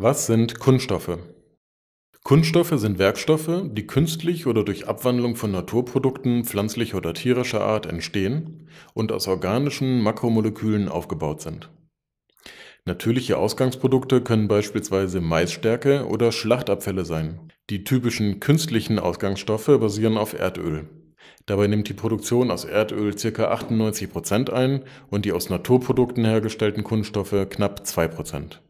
Was sind Kunststoffe? Kunststoffe sind Werkstoffe, die künstlich oder durch Abwandlung von Naturprodukten pflanzlicher oder tierischer Art entstehen und aus organischen Makromolekülen aufgebaut sind. Natürliche Ausgangsprodukte können beispielsweise Maisstärke oder Schlachtabfälle sein. Die typischen künstlichen Ausgangsstoffe basieren auf Erdöl. Dabei nimmt die Produktion aus Erdöl ca. 98% ein und die aus Naturprodukten hergestellten Kunststoffe knapp 2%.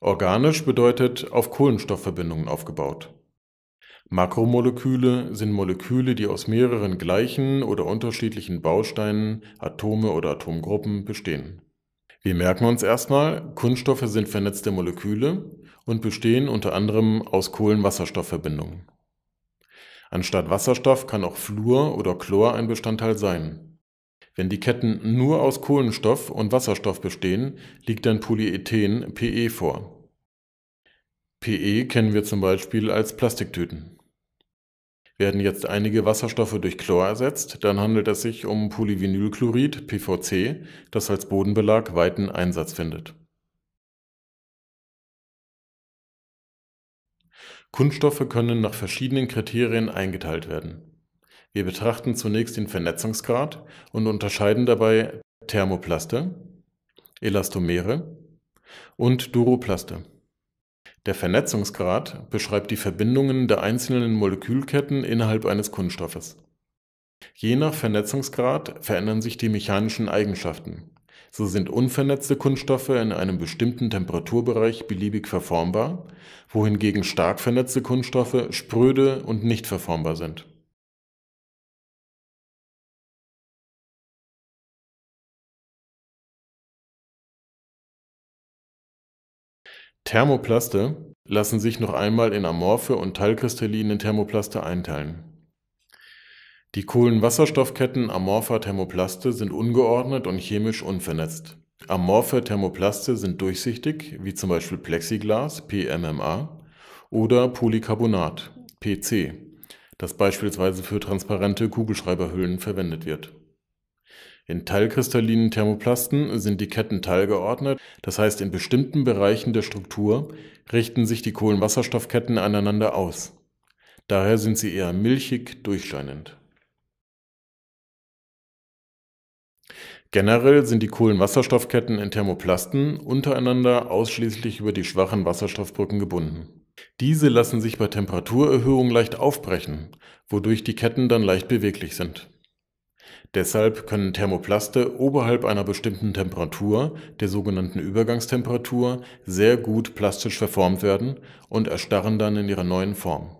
Organisch bedeutet auf Kohlenstoffverbindungen aufgebaut. Makromoleküle sind Moleküle, die aus mehreren gleichen oder unterschiedlichen Bausteinen, Atome oder Atomgruppen bestehen. Wir merken uns erstmal, Kunststoffe sind vernetzte Moleküle und bestehen unter anderem aus Kohlenwasserstoffverbindungen. Anstatt Wasserstoff kann auch Fluor oder Chlor ein Bestandteil sein. Wenn die Ketten nur aus Kohlenstoff und Wasserstoff bestehen, liegt ein Polyethen PE vor. PE kennen wir zum Beispiel als Plastiktüten. Werden jetzt einige Wasserstoffe durch Chlor ersetzt, dann handelt es sich um Polyvinylchlorid PVC, das als Bodenbelag weiten Einsatz findet. Kunststoffe können nach verschiedenen Kriterien eingeteilt werden. Wir betrachten zunächst den Vernetzungsgrad und unterscheiden dabei Thermoplaste, Elastomere und Duroplaste. Der Vernetzungsgrad beschreibt die Verbindungen der einzelnen Molekülketten innerhalb eines Kunststoffes. Je nach Vernetzungsgrad verändern sich die mechanischen Eigenschaften. So sind unvernetzte Kunststoffe in einem bestimmten Temperaturbereich beliebig verformbar, wohingegen stark vernetzte Kunststoffe spröde und nicht verformbar sind. Thermoplaste lassen sich noch einmal in amorphe und teilkristalline Thermoplaste einteilen. Die Kohlenwasserstoffketten amorpher Thermoplaste sind ungeordnet und chemisch unvernetzt. Amorphe Thermoplaste sind durchsichtig, wie zum Beispiel Plexiglas (PMMA) oder Polycarbonat (PC), das beispielsweise für transparente Kugelschreiberhüllen verwendet wird in teilkristallinen Thermoplasten sind die Ketten teilgeordnet, das heißt in bestimmten Bereichen der Struktur richten sich die Kohlenwasserstoffketten aneinander aus. Daher sind sie eher milchig durchscheinend. Generell sind die Kohlenwasserstoffketten in Thermoplasten untereinander ausschließlich über die schwachen Wasserstoffbrücken gebunden. Diese lassen sich bei Temperaturerhöhung leicht aufbrechen, wodurch die Ketten dann leicht beweglich sind Deshalb können Thermoplaste oberhalb einer bestimmten Temperatur, der sogenannten Übergangstemperatur, sehr gut plastisch verformt werden und erstarren dann in ihrer neuen Form.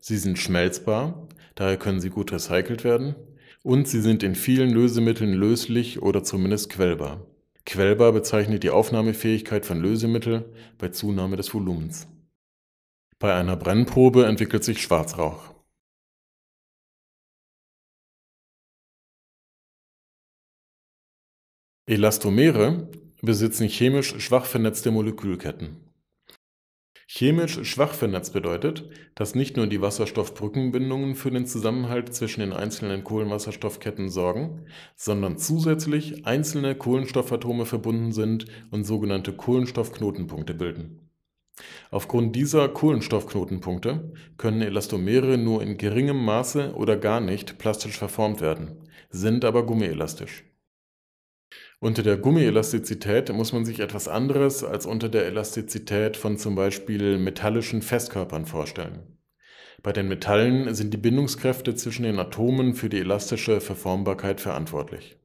Sie sind schmelzbar, daher können sie gut recycelt werden, und sie sind in vielen Lösemitteln löslich oder zumindest quellbar. Quellbar bezeichnet die Aufnahmefähigkeit von Lösemittel bei Zunahme des Volumens. Bei einer Brennprobe entwickelt sich Schwarzrauch Elastomere besitzen chemisch schwach vernetzte Molekülketten. Chemisch schwach vernetzt bedeutet, dass nicht nur die Wasserstoffbrückenbindungen für den Zusammenhalt zwischen den einzelnen Kohlenwasserstoffketten sorgen, sondern zusätzlich einzelne Kohlenstoffatome verbunden sind und sogenannte Kohlenstoffknotenpunkte bilden. Aufgrund dieser Kohlenstoffknotenpunkte können Elastomere nur in geringem Maße oder gar nicht plastisch verformt werden, sind aber gummielastisch unter der Gummielastizität muss man sich etwas anderes als unter der Elastizität von zum Beispiel metallischen Festkörpern vorstellen. Bei den Metallen sind die Bindungskräfte zwischen den Atomen für die elastische Verformbarkeit verantwortlich.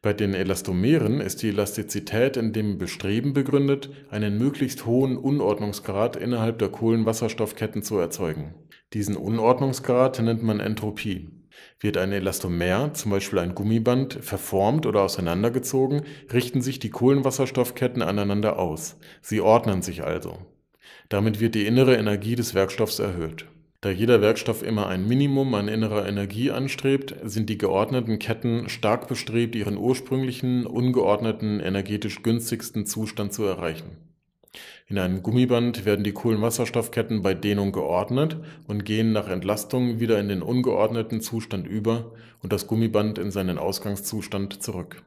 Bei den Elastomeren ist die Elastizität in dem Bestreben begründet, einen möglichst hohen Unordnungsgrad innerhalb der Kohlenwasserstoffketten zu erzeugen. Diesen Unordnungsgrad nennt man Entropie. Wird ein Elastomer, zum Beispiel ein Gummiband, verformt oder auseinandergezogen, richten sich die Kohlenwasserstoffketten aneinander aus. Sie ordnen sich also. Damit wird die innere Energie des Werkstoffs erhöht. Da jeder Werkstoff immer ein Minimum an innerer Energie anstrebt, sind die geordneten Ketten stark bestrebt, ihren ursprünglichen, ungeordneten, energetisch günstigsten Zustand zu erreichen In einem Gummiband werden die Kohlenwasserstoffketten bei Dehnung geordnet und gehen nach Entlastung wieder in den ungeordneten Zustand über und das Gummiband in seinen Ausgangszustand zurück.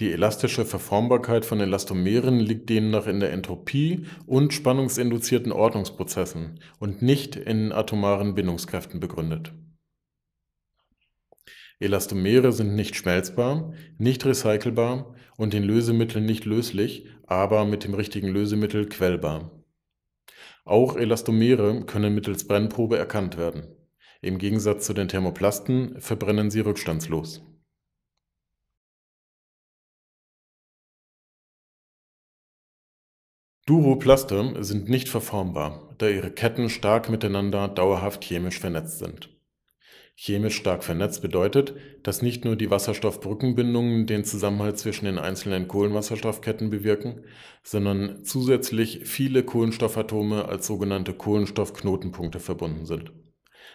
Die elastische Verformbarkeit von Elastomeren liegt demnach in der Entropie und spannungsinduzierten Ordnungsprozessen und nicht in atomaren Bindungskräften begründet. Elastomere sind nicht schmelzbar, nicht recycelbar und in Lösemitteln nicht löslich, aber mit dem richtigen Lösemittel quellbar. Auch Elastomere können mittels Brennprobe erkannt werden. Im Gegensatz zu den Thermoplasten verbrennen sie rückstandslos. Duroplaste sind nicht verformbar, da ihre Ketten stark miteinander dauerhaft chemisch vernetzt sind. Chemisch stark vernetzt bedeutet, dass nicht nur die Wasserstoffbrückenbindungen den Zusammenhalt zwischen den einzelnen Kohlenwasserstoffketten bewirken, sondern zusätzlich viele Kohlenstoffatome als sogenannte Kohlenstoffknotenpunkte verbunden sind.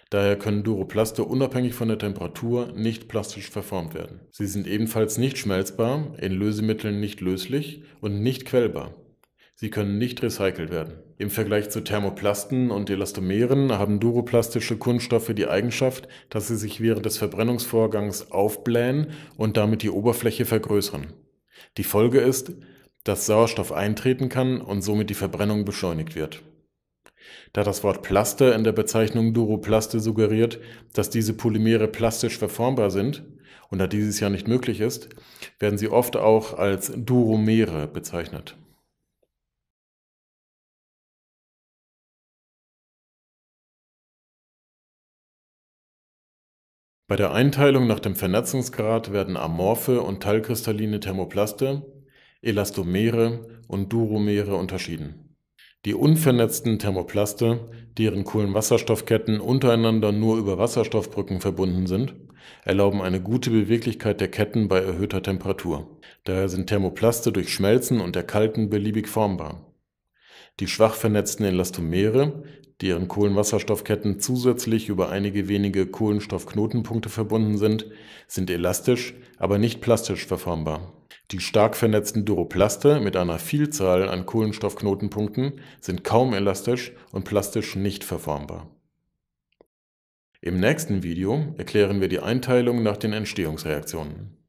Daher können Duroplaste unabhängig von der Temperatur nicht plastisch verformt werden. Sie sind ebenfalls nicht schmelzbar, in Lösemitteln nicht löslich und nicht quellbar. Sie können nicht recycelt werden. Im Vergleich zu Thermoplasten und Elastomeren haben duroplastische Kunststoffe die Eigenschaft, dass sie sich während des Verbrennungsvorgangs aufblähen und damit die Oberfläche vergrößern. Die Folge ist, dass Sauerstoff eintreten kann und somit die Verbrennung beschleunigt wird. Da das Wort Plaste in der Bezeichnung Duroplaste suggeriert, dass diese Polymere plastisch verformbar sind, und da dieses ja nicht möglich ist, werden sie oft auch als Duromere bezeichnet. Bei der Einteilung nach dem Vernetzungsgrad werden amorphe und teilkristalline Thermoplaste, Elastomere und Duromere unterschieden. Die unvernetzten Thermoplaste, deren Kohlenwasserstoffketten untereinander nur über Wasserstoffbrücken verbunden sind, erlauben eine gute Beweglichkeit der Ketten bei erhöhter Temperatur. Daher sind Thermoplaste durch Schmelzen und Erkalten beliebig formbar. Die schwach vernetzten Elastomere deren Kohlenwasserstoffketten zusätzlich über einige wenige Kohlenstoffknotenpunkte verbunden sind, sind elastisch, aber nicht plastisch verformbar. Die stark vernetzten Duroplaste mit einer Vielzahl an Kohlenstoffknotenpunkten sind kaum elastisch und plastisch nicht verformbar. Im nächsten Video erklären wir die Einteilung nach den Entstehungsreaktionen